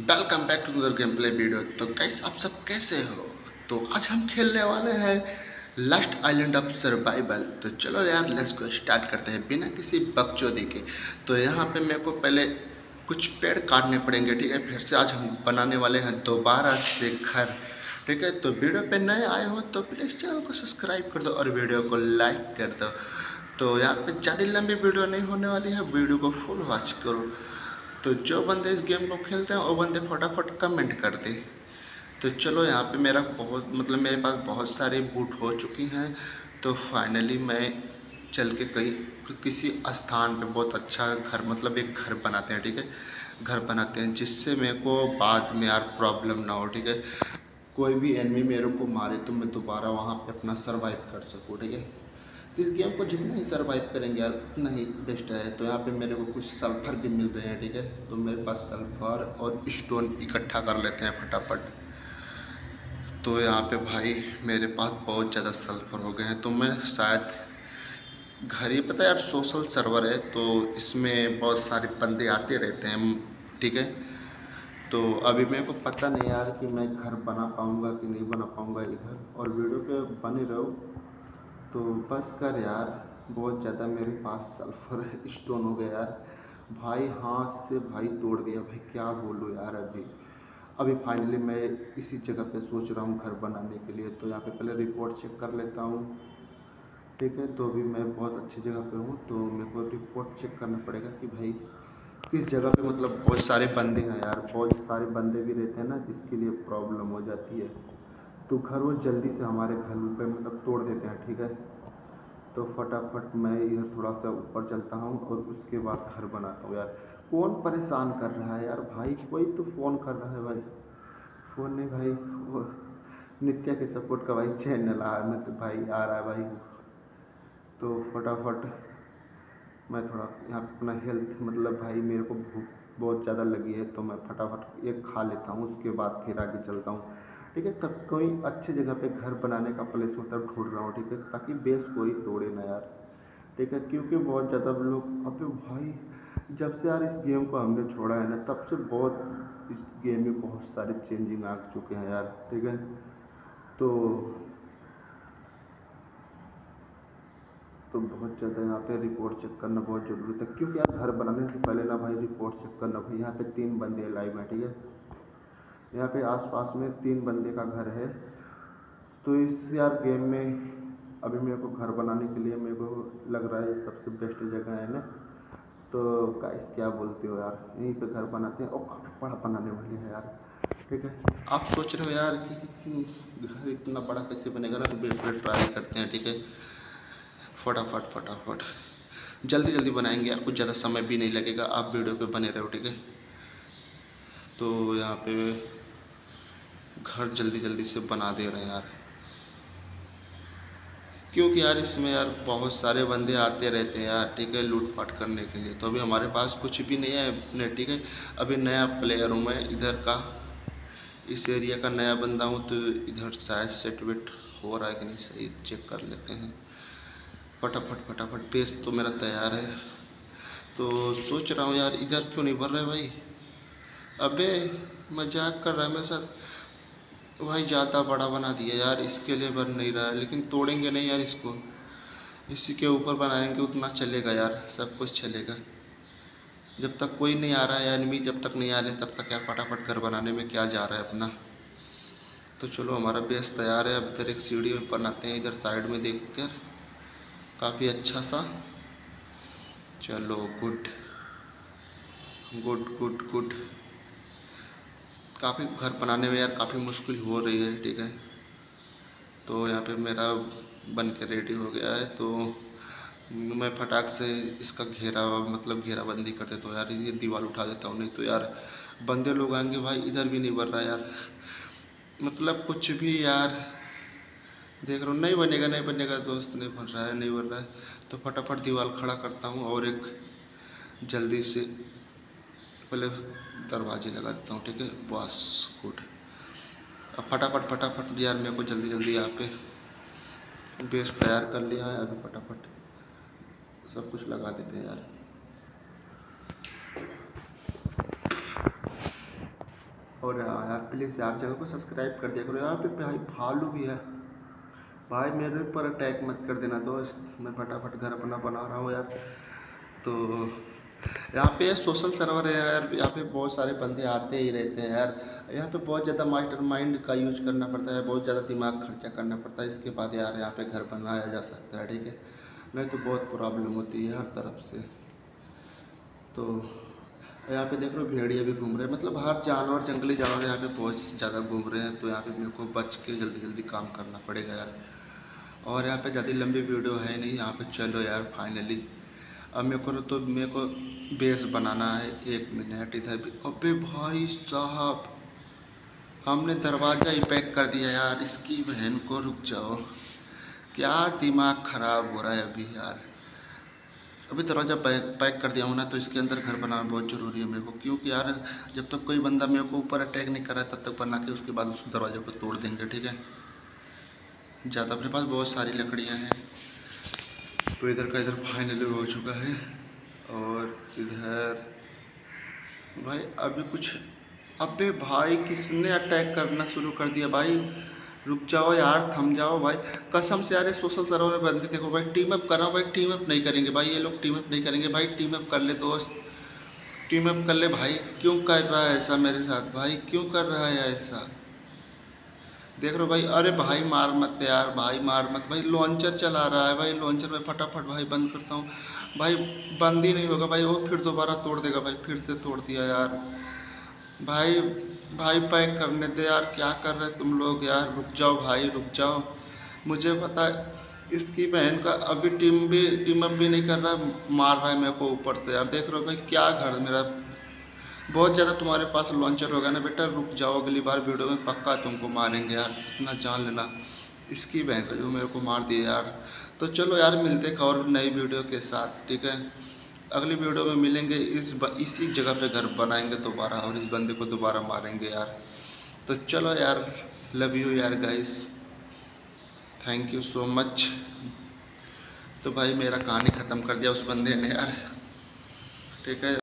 Welcome back to other game play video तो कैसे आप सब कैसे हो? तो आज हम खेलने वाले हैं लास्ट आइलैंड ऑफ़ सर्वाइवल तो चलो यार लेट्स को स्टार्ट करते हैं बिना किसी बकचोदी के। तो यहाँ पे मेरे को पहले कुछ पेड़ काटने पड़ेंगे, ठीक है? फिर से आज हम बनाने वाले हैं दोबारा से घर, ठीक है? तो वीडियो पे नए आए हो तो प्लीज़ चैनल को सब्सक्राइब कर दो और वीडियो को लाइक कर दो। तो यहाँ पे ज़्यादा लंबी वीडियो नहीं होने वाली है, वीडियो को फुल वॉच करो। तो जो बंदे इस गेम को खेलते हैं, वो बंदे फटाफट कमेंट कर दे तो चलो यहाँ पे मेरा बहुत मतलब मेरे पास बहुत सारे बूट हो चुकी हैं। तो फाइनली मैं चल के कहीं, किसी स्थान पे बहुत अच्छा घर मतलब एक घर बनाते हैं, ठीक है? घर बनाते हैं, जिससे मेरे को बाद में यार प्रॉब्लम ना हो, ठीक है? कोई भी एनिमी मेरे को मारे तो मैं दोबारा वहाँ पे अपना सरवाइव कर सकूँ, ठीक है? तो इस गेम को जितना ही सरवाइव करेंगे यार, उतना ही बेस्ट है। तो यहाँ पे मेरे को कुछ सल्फ़र भी मिल रहे हैं, ठीक है? तो मेरे पास सल्फ़र और स्टोन इकट्ठा कर लेते हैं फटाफट। तो यहाँ पे भाई मेरे पास बहुत ज़्यादा सल्फ़र हो गए हैं। तो मैं शायद घर ही, पता यार सोशल सर्वर है तो इसमें बहुत सारे बंदे आते रहते हैं, ठीक है? तो अभी मेरे को पता नहीं यार कि मैं घर बना पाऊँगा कि नहीं बना पाऊँगा इधर। और वीडियो पे बने रहो। तो बस कर यार, बहुत ज़्यादा मेरे पास सल्फ़र स्टोन हो गया यार। भाई हाथ से भाई तोड़ दिया भाई, क्या बोलूँ यार अभी। अभी फाइनली मैं इसी जगह पे सोच रहा हूँ घर बनाने के लिए तो यहाँ पे पहले रिपोर्ट चेक कर लेता हूँ। ठीक है तो अभी मैं बहुत अच्छी जगह पे हूँ तो मेरे को रिपोर्ट चेक करना पड़ेगा कि भाई किस जगह पे मतलब बहुत सारे बंदे हैं यार, बहुत सारे बंदे भी रहते हैं ना, जिसके लिए प्रॉब्लम हो जाती है। तो घर वो जल्दी से हमारे घर पे मतलब तोड़ देते हैं, ठीक है? तो फटाफट मैं इधर थोड़ा सा ऊपर चलता हूँ और उसके बाद घर बनाता हूँ यार। कौन परेशान कर रहा है यार भाई? कोई तो फ़ोन कर रहा है भाई। फ़ोन नहीं भाई नित्या के सपोर्ट का भाई चैनल आ, मैं तो भाई आ रहा है भाई। तो फटाफट मैं थोड़ा यहाँ अपना हेल्थ मतलब भाई मेरे को भूख बहुत ज़्यादा लगी है तो मैं फटाफट एक खा लेता हूँ, उसके बाद फिर आगे चलता हूँ। ठीक है, तब कोई अच्छी जगह पे घर बनाने का प्लेस मतलब ढूंढ रहा हूँ, ठीक है, ताकि बेस कोई तोड़े ना यार। ठीक है, क्योंकि बहुत ज़्यादा लोग, अबे भाई, जब से यार इस गेम को हमने छोड़ा है ना, तब से बहुत इस गेम में बहुत सारे चेंजिंग आ चुके हैं यार, ठीक है। तो तो बहुत ज़्यादा यहाँ पे रिपोर्ट चेक करना बहुत ज़रूरी था, क्योंकि यार घर बनाने से पहले ना भाई रिपोर्ट चेक करना, भाई यहाँ पे तीन बंदे लाइव हैं, ठीक है। यहाँ पे आसपास में तीन बंदे का घर है। तो इस यार गेम में अभी मेरे को घर बनाने के लिए मेरे को लग रहा है सबसे बेस्ट जगह है ना। तो गाइस क्या बोलते हो यार? यहीं पे घर बनाते हैं। और काफ़ी बड़ा बनाने वाले हैं यार। ठीक है? आप सोच रहे हो यार कि घर इतना बड़ा कैसे बनेगा ना? तो बिल्कुल ट्राई करते हैं, ठीक है? फटाफट फटाफट। जल्दी जल्दी बनाएँगे यार। कुछ ज़्यादा समय भी नहीं लगेगा। आप वीडियो पे बने रहो, ठीक है? तो यहाँ पे घर जल्दी जल्दी से बना दे रहे हैं यार। क्योंकि यार इसमें यार बहुत सारे बंदे आते रहते हैं यार, ठीक है, लूटपाट करने के लिए। तो अभी हमारे पास कुछ भी नहीं है अपने, ठीक है। अभी नया प्लेयर हूँ मैं इधर का। इस एरिया का नया बंदा हूँ तो इधर शायद सेट वेट हो रहा है कि नहीं, सही चेक कर लेते हैं। फटाफट फटाफट पेज तो मेरा तैयार है। तो सोच रहा हूँ यार, इधर क्यों नहीं भर रहे भाई? अबे, मज़ाक कर रहा है मेरे साथ। भाई ज़्यादा बड़ा बना दिया, यार, इसके लिए बन नहीं रहा है, लेकिन तोड़ेंगे नहीं यार इसको। इसी के ऊपर बनाएँगे, उतना चलेगा यार, सब कुछ चलेगा। जब तक कोई नहीं आ रहा है एनिमी जब तक नहीं आ रहे, तब तक यार फटाफट घर बनाने में क्या जा रहा है अपना। तो चलो, हमारा बेस तैयार है अब इधर एक सीढ़ी में बनाते हैं, इधर साइड में देख कर काफ़ी अच्छा सा। चलो, गुड। Good good good. काफ़ी घर बनाने में यार काफ़ी मुश्किल हो रही है, ठीक है। तो यहाँ पे मेरा बन के रेडी हो गया है तो मैं फटाक से इसका घेरा मतलब घेराबंदी कर देता हूँ यार, ये दीवार उठा देता हूँ, नहीं तो यार बंदे लोग आएँगे, भाई इधर भी नहीं बन रहा यार। मतलब कुछ भी यार, देख रहा हूँ, नहीं बनेगा नहीं बनेगा, दोस्त नहीं बन रहा है, नहीं बन रहा है। तो फटाफट दीवार खड़ा करता हूँ और एक जल्दी से पहले दरवाजे लगा देता हूँ, ठीक है? बस गुड अब फटाफट फटाफट, यार मेरे को जल्दी जल्दी यहाँ पे बेस तैयार कर लिया है, अभी फटाफट सब कुछ लगा देते हैं यार। और यार प्लीज़ यार चैनल को सब्सक्राइब कर दिया करो। यार पे भाई भालू भी है। भाई मेरे ऊपर अटैक मत कर देना दोस्त। मैं फटाफट घर अपना बना रहा हूँ यार। तो यहाँ पे सोशल सर्वर है यार, यहाँ पे बहुत सारे बंदे आते ही रहते हैं यार। यहाँ पे बहुत ज़्यादा मास्टर माइंड का यूज़ करना पड़ता है, बहुत ज़्यादा दिमाग खर्चा करना पड़ता है। इसके बाद यार यहाँ पे घर बनाया जा सकता है, ठीक है? नहीं तो बहुत प्रॉब्लम होती है हर तरफ़ से। तो यहाँ पे देख रहे हो भेड़िया भी घूम रहे हैं। मतलब हर जानवर, जंगली जानवर यहाँ पे बहुत ज़्यादा घूम रहे हैं। तो यहाँ पे मेरे को बच के जल्दी जल्दी काम करना पड़ेगा यार। और यहाँ पे ज़्यादा लंबी वीडियो है नहीं, यहाँ पे चलो यार फाइनली अब मेरे को तो मेरे को बेस बनाना है एक मिनट इधर भी। अबे भाई साहब, हमने दरवाज़ा ही पैक कर दिया यार, इसकी बहन को रुक जाओ। क्या दिमाग ख़राब हो रहा है अभी यार। अभी दरवाज़ा पैक पैक कर दिया हूँ ना तो इसके अंदर घर बनाना बहुत ज़रूरी है मेरे को, क्योंकि यार जब तक तो कोई बंदा मेरे को ऊपर अटैक नहीं कर रहा तब तक बना के उसके बाद उस दरवाजे को तोड़ देंगे, ठीक है? ज़्यादा अपने पास बहुत सारी लकड़ियाँ हैं। तो इधर का इधर फाइनली हो चुका है और इधर भाई अभी कुछ, अबे भाई किसने अटैक करना शुरू कर दिया भाई? रुक जाओ यार, थम जाओ भाई। कसम से यार सोशल सर्वर में बंदे देखो भाई टीम अप करो भाई टीम अप नहीं करेंगे भाई, ये लोग टीम अप नहीं करेंगे भाई टीम अप कर ले दोस्त। टीम अप कर ले भाई, क्यों कर रहा है ऐसा मेरे साथ? भाई, क्यों कर रहा है ऐसा? देख रहे हो भाई, अरे भाई मार मत यार, भाई मार मत। भाई लॉन्चर चला रहा है भाई लॉन्चर में फटाफट भाई बंद करता हूँ। भाई बंद ही नहीं होगा भाई, वो फिर दोबारा तोड़ देगा भाई, फिर से तोड़ दिया यार। भाई भाई पैक करने दे यार, क्या कर रहे तुम लोग यार? रुक जाओ भाई, रुक जाओ। मुझे पता इसकी बहन का अभी टीम भी टीम अप भी नहीं कर रहा, मार रहा है मेरे को ऊपर से यार। देख रहे हो भाई, क्या घर मेरा बहुत ज़्यादा तुम्हारे पास लॉन्चर होगा ना बेटा रुक जाओ अगली बार वीडियो में पक्का तुमको मारेंगे यार इतना जान लेना। इसकी बहन जो मेरे को मार दिया यार। तो चलो यार मिलते हैं और नई वीडियो के साथ ठीक है? अगली वीडियो में मिलेंगे इस ब, इसी जगह पे घर बनाएँगे दोबारा और इस बंदे को दोबारा मारेंगे यार। तो चलो यार लव यू यार guys thank you so much तो भाई मेरा कहानी ख़त्म कर दिया उस बंदे ने यार। ठीक है?